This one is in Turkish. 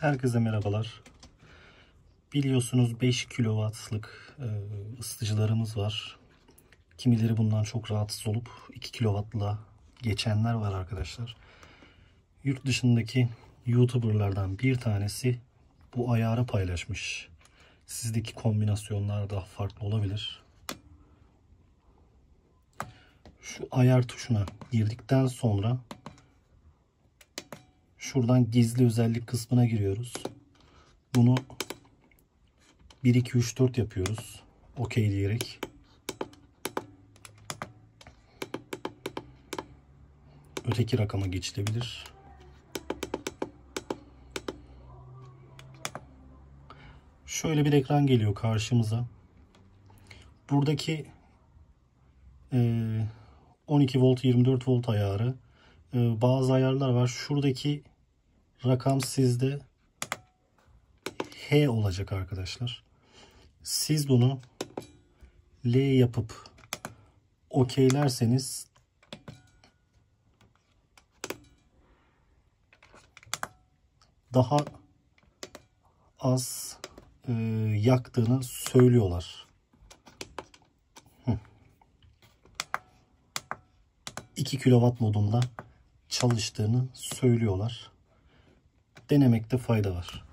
Herkese merhabalar. Biliyorsunuz 5 kW'lık e, ısıtıcılarımız var. Kimileri bundan çok rahatsız olup 2 kW'la geçenler var arkadaşlar. Yurt dışındaki YouTuber'lardan bir tanesi bu ayarı paylaşmış. Sizdeki kombinasyonlar da farklı olabilir. Şu ayar tuşuna girdikten sonra Şuradan gizli özellik kısmına giriyoruz. Bunu 1, 2, 3, 4 yapıyoruz. OK diyerek. Öteki rakama geçilebilir. Şöyle bir ekran geliyor karşımıza. Buradaki 12 volt 24 volt ayarı bazı ayarlar var. Şuradaki rakam sizde H olacak arkadaşlar. Siz bunu L yapıp okeylerseniz daha az e, yaktığını söylüyorlar. 2 kW modunda çalıştığını söylüyorlar denemekte fayda var.